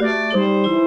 Música